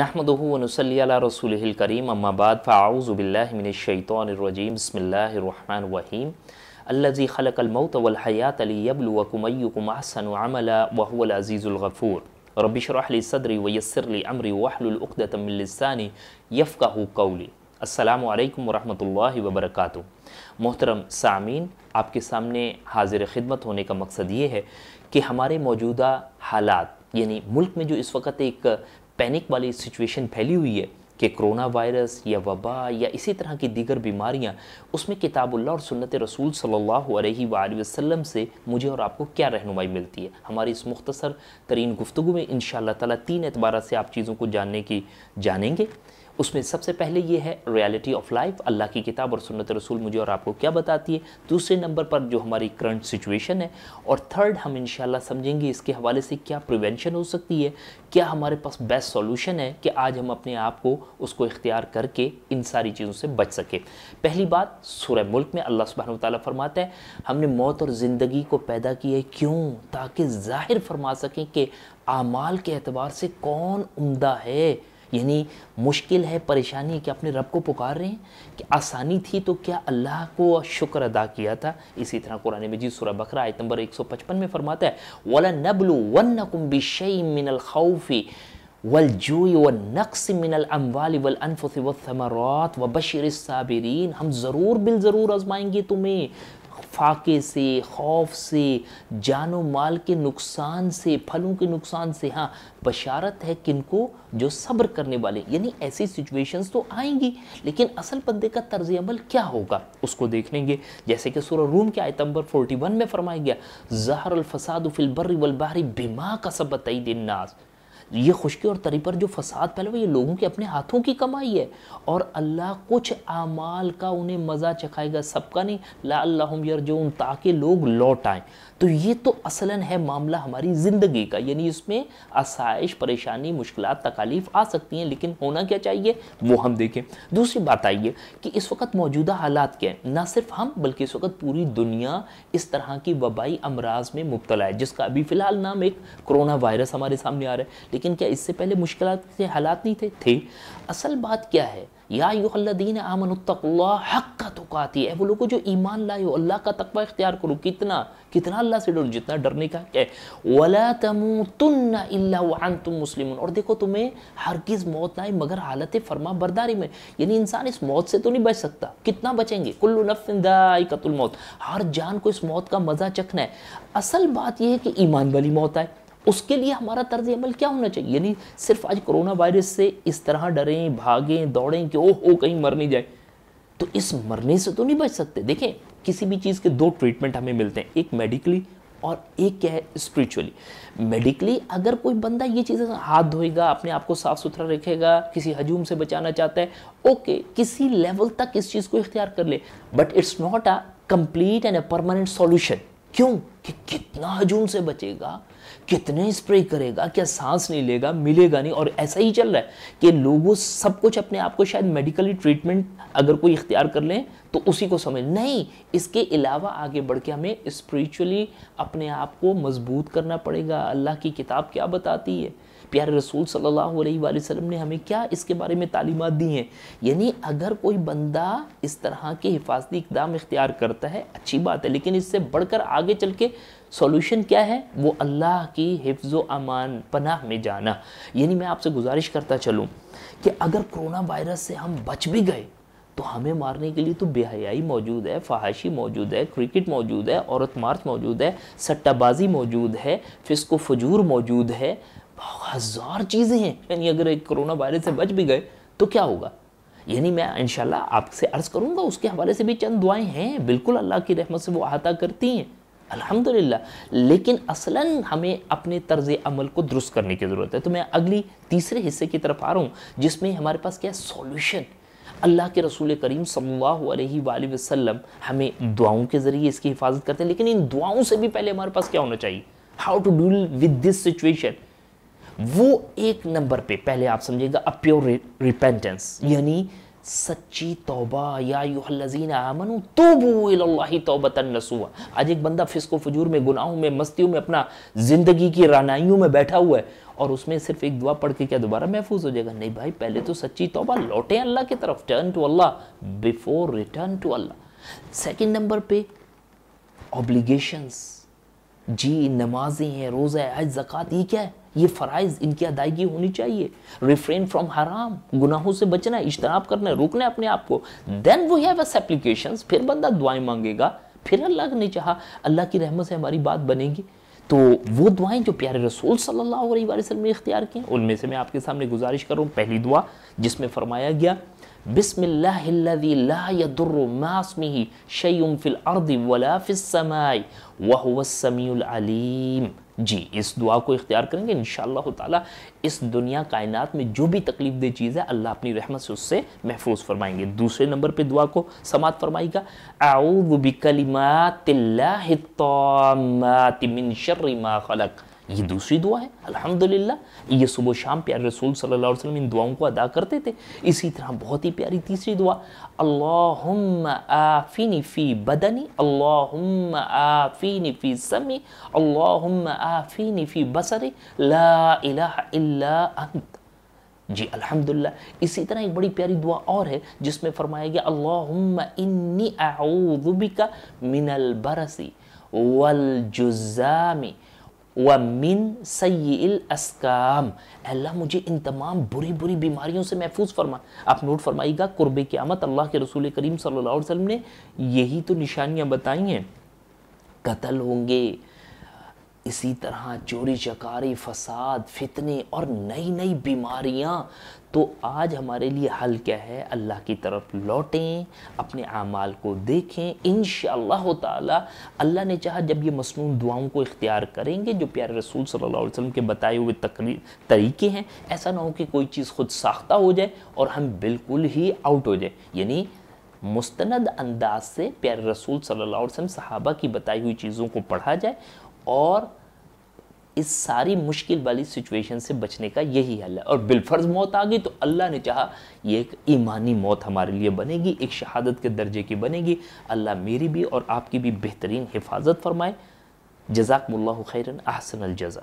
نحمده ونصلي على رسوله الكريم أما بعد فأعوذ بالله من الشيطان الرجيم. بسم الله الرحمن الرحيم. الذي خلق الموت والحياة ليبلوكم أيكم أحسن عملا وهو العزيز الغفور. رب اشرح لي صدري ويسر لي أمري واحلل عقدة من لساني يفقهوا قولي. السلام علیکم ورحمۃ اللہ وبرکاتہ محترم سامعین آپ کے سامنے حاضر خدمت ہونے کا مقصد یہ ہے کہ ہمارے موجودہ حالات یعنی ملک میں جو اس وقت ایک پینک والی سچویشن پھیلی ہوئی ہے کہ کرونا وائرس یا وبا یا اسی طرح کی دیگر بیماریاں اس میں کتاب اللہ اور سنت رسول صلی اللہ علیہ وآلہ وسلم سے مجھے اور آپ کو کیا رہنمائی ملتی ہے؟ ہماری اس مختصر ترین گفتگو میں انشاءاللہ تعالیٰ تین اعتبارات سے آپ چیزوں کو جاننے کی، جانیں گے۔ اس میں سب سے پہلے یہ ہے ریالٹی آف لائف اللہ کی کتاب اور سنت رسول مجھے اور آپ کو کیا بتاتی ہے؟ دوسرے نمبر پر جو ہماری کرنٹ سچویشن ہے، اور تھرڈ ہم انشاءاللہ سمجھیں گے اس کے حوالے سے کیا پریونشن ہو سکتی ہے، کیا ہمارے پاس بیسٹ سولوشن ہے کہ آج ہم اپنے آپ کو اس کو اختیار کر کے ان ساری چیزوں سے بچ سکے پہلی بات، سورہ ملک میں اللہ سبحانہ وتعالیٰ فرماتا ہے، ہم نے موت اور زندگی کو پیدا کی ہے کیوں؟ تاکہ ظاہر فرما سکیں کہ اعمال کے اعتبار سے کون عمدہ ہے۔ یعنی مشکل ہے، پریشانی ہے کہ اپنے رب کو پکار رہے ہیں کہ آسانی تھی تو کیا اللہ کو شکر ادا کیا تھا؟ اسی طرح قرآن مجید سورہ بقرہ آیت نمبر 155 میں فرماتا ہے، وَلَنَبْلُوَنَّكُمْ بِشَيْءٍ مِّنَ الْخَوْفِ وَالْجُوعِ وَالنَّقْصِ مِنَ الْأَمْوَالِ وَالْأَنفُسِ وَالثَّمَرَاتِ وَبَشِّرِ الصَّابِرِينَ۔ ہم ضرور بالضرور آزمائیں گے تمہیں۔ فاقے سے، خوف سے، جان و مال کے نقصان سے، پھلوں کے نقصان سے ہاں بشارت ہے کن کو؟ جو صبر کرنے والے۔ یعنی ایسی سچویشنز تو آئیں گی، لیکن اصل بندے کا طرز عمل کیا ہوگا؟ اس کو دیکھ لیں گے۔ جیسے کہ سورہ روم کے آیت نمبر 41 میں فرمایا گیا، ظہر الفساد فی البر والبحر بما کسبت اید الناس یہ خشکی اور تری پر جو فساد پہلے وہ یہ لوگوں کے اپنے ہاتھوں کی کمائی ہے۔ اور اللہ کچھ اعمال کا انہیں مزہ چکھائے گا، سب کا نہیں۔ لا اللہم یرجون تاکہ لوگ لوٹ آئیں۔ تو یہ تو اصلاً ہے معاملہ ہماری زندگی کا۔ یعنی اس میں آسائش، پریشانی، مشکلات، تکالیف آ سکتی ہیں، لیکن ہونا کیا چاہیے؟ وہ ہم دیکھیں۔ دوسری بات آئیے کہ اس وقت موجودہ حالات کیا ہیں۔ نہ صرف ہم، بلکہ اس وقت پوری دنیا اس طرح کی وبائی امراض میں مبتلا ہے، جس کا ابھی فی الحال نام ایک کرونا وائرس ہمارے سامنے آ رہا ہے۔ لیکن لیکن کیا اس سے پہلے مشکلات سے حالات نہیں تھے؟ تھے۔ اصل بات کیا ہے؟ یا ایوہ الذین آمنوا اتقوا اللہ حق کا تقاتی۔ ہے وہ لوگوں جو ایمان لائے ہو، اللہ کا تقوی اختیار کرو۔ کتنا کتنا اللہ سے ڈر جتنا ڈرنے کا ہے؟ وَلَا تَمُوتُنَّ إِلَّا وَعَنْتُمْ مُسْلِمُونَ۔ اور دیکھو تمہیں ہرگز موت نہ آئے، مگر حالت فرما برداری میں۔ یعنی انسان اس موت سے تو نہیں بچ سکتا۔ کتنا بچیں گے؟ کلو نفس ذائقۃ الموت۔ ہر جان کو اس موت کا مزہ چکھنا ہے۔ اصل بات یہ ہے کہ ایمان والی موت آئے۔ اس کے لیے ہمارا طرز عمل کیا ہونا چاہیے؟ یعنی صرف آج کرونا وائرس سے اس طرح ڈریں، بھاگیں، دوڑیں کہ اوہ او کہیں مر نہیں جائے۔ تو اس مرنے سے تو نہیں بچ سکتے۔ دیکھیں، کسی بھی چیز کے دو ٹریٹمنٹ ہمیں ملتے ہیں، ایک میڈیکلی اور ایک کیا ہے اسپریچولی میڈیکلی اگر کوئی بندہ یہ چیزیں ہاتھ دھوئے گا، اپنے آپ کو صاف ستھرا رکھے گا، کسی ہجوم سے بچانا چاہتا ہے اوکے کسی لیول تک اس چیز کو اختیار کر لے۔ But it's not a complete and a permanent solution کیوں؟ کہ کتنا ہجوم سے بچے گا، کتنے اسپرے کرے گا، کیا سانس نہیں لے گا، ملے گا نہیں، اور ایسا ہی چل رہا ہے کہ لوگوں سب کچھ اپنے آپ کو شاید میڈیکلی ٹریٹمنٹ اگر کوئی اختیار کر لیں تو اسی کو سمجھ۔ نہیں، اس کے علاوہ آگے بڑھ کے ہمیں اسپریچولی اپنے آپ کو مضبوط کرنا پڑے گا۔ اللہ کی کتاب کیا بتاتی ہے؟ پیارے رسول صلی اللہ علیہ وآلہ وسلم نے ہمیں کیا اس کے بارے میں تعلیمات دی ہیں؟ یعنی اگر کوئی بندہ اس طرح کے حفاظتی اقدام اختیار کرتا ہے، اچھی بات ہے، لیکن اس سے بڑھ کر آگے چل کے سولوشن کیا ہے؟ وہ اللہ کی حفظ و امان پناہ میں جانا۔ یعنی میں آپ سے گزارش کرتا چلوں کہ اگر کرونا وائرس سے ہم بچ بھی گئے تو ہمیں مارنے کے لیے تو بے حیائی موجود ہے، فحاشی موجود ہے، کرکٹ موجود ہے، عورت مارچ موجود ہے، سٹہ بازی موجود ہے، فسق و فجور موجود ہے۔ ہزار چیزیں ہیں۔ یعنی اگر ایک کرونا وائرس سے بچ بھی گئے تو کیا ہوگا؟ یعنی میں انشاءاللہ آپ سے عرض کروں گا، اس کے حوالے سے بھی چند دعائیں ہیں۔ بالکل اللہ کی رحمت سے وہ احاطہ کرتی ہیں۔ الحمدللہ۔ لیکن اصلاً ہمیں اپنے طرز عمل کو درست کرنے کی ضرورت ہے۔ تو میں اگلی تیسرے حصے کی طرف آ رہا ہوں، جس میں ہمارے پاس کیا سولوشن اللہ کے رسول کریم صلی اللہ علیہ وآلہ وسلم ہمیں دعاؤں کے ذریعے اس کی حفاظت کرتے ہیں۔ لیکن ان دعاؤں سے بھی پہلے ہمارے پاس کیا ہونا چاہیے؟ How to deal with this situation وہ ایک نمبر پہ پہلے آپ سمجھے گا پیور ریپینٹنس یعنی سچی توبہ۔ یا الذین آمنوا توبو الاللہ توبتا نسوا۔ آج ایک بندہ فسق و فجور میں، گناہوں میں، مستیوں میں، اپنا زندگی کی رانائیوں میں بیٹھا ہوا ہے اور اس میں صرف ایک دعا پڑھ کے کیا دوبارہ محفوظ ہو جائے گا؟ نہیں بھائی، پہلے تو سچی توبہ، لوٹیں اللہ کی طرف۔ Turn to Allah before return to Allah second number پہ اوبلیگیشنز جی نمازیں ہیں، روزہ ہے زکوٰۃ، یہ کیا ہے؟ یہ فرائض، ان کی ادائیگی ہونی چاہیے۔ ریفرین فرام حرام گناہوں سے بچنا ہے اجتناب کرنا ہے روکنا ہے اپنے آپ کو۔ Then we have supplications پھر بندہ دعائیں مانگے گا، پھر اللہ نے چاہا، اللہ کی رحمت سے ہماری بات بنے گی۔ تو وہ دعائیں جو پیارے رسول صلی اللہ علیہ وسلم نے اختیار کی ان میں سے میں آپ کے سامنے گزارش کروں پہلی دعا، جس میں فرمایا گیا بسم اللہ الذي لا يضر ما اسمه شيء في الارض ولا في السماء وهو السميع العليم جی اس دعا کو اختیار کریں گے. انشاءاللہ تعالی اس دنیا کائنات میں جو بھی تکلیف دہ چیز ہے اللہ اپنی رحمت سے اس سے محفوظ فرمائیں گے. دوسرے نمبر پہ دعا کو سماعت فرمائی گا. اعوذ بکلمات اللہ الطامات من شر ما خلق. یہ دوسری دعا ہے، الحمدللہ، یہ صبح و شام پیارے رسول صلی اللہ علیہ وسلم ان دعاؤں کو ادا کرتے تھے۔ اسی طرح بہت ہی پیاری تیسری دعا، اللہم آفینی فی بدنی، اللہم آفینی فی سمی اللہم آفینی فی بسری لا الہ الا انت۔ جی الحمدللہ۔ اسی طرح ایک بڑی پیاری دعا اور ہے، جس میں فرمایا گیا، اللہم انی اعوذ بکا من البرسی والجزامی۔ وَمِن سَيِّئِ الْأَسْكَامِ اللہ مجھے ان تمام بری بری بیماریوں سے محفوظ فرما۔ آپ نوٹ فرمائی گا، قرب قیامت اللہ کے رسول کریم صلی اللہ علیہ وسلم نے یہی تو نشانیاں بتائی ہیں۔ قتل ہوں گے اسی طرح چوری چکاری، فساد، فتنے اور نئی نئی بیماریاں۔ تو آج ہمارے لیے حل کیا ہے؟ اللہ کی طرف لوٹیں، اپنے اعمال کو دیکھیں۔ انشاءاللہ تعالی اللہ نے چاہا جب یہ مصنون دعاؤں کو اختیار کریں گے، جو پیارے رسول صلی اللہ علیہ وسلم کے بتائے ہوئے طریقے ہیں، ایسا نہ ہو کہ کوئی چیز خود ساختہ ہو جائے اور ہم بالکل ہی آؤٹ ہو جائے یعنی مستند انداز سے پیارے رسول صلی اللہ علیہ وسلم صحابہ کی بتائی ہوئی چیزوں کو پڑھا جائے اور اس ساری مشکل والی سچویشن سے بچنے کا یہی حل ہے۔ اور بالفرض موت آ گئی تو اللہ نے چاہا یہ ایک ایمانی موت ہمارے لیے بنے گی، ایک شہادت کے درجے کی بنے گی۔ اللہ میری بھی اور آپ کی بھی بہترین حفاظت فرمائے۔ جزاکم اللہ خیرن، احسن الجزا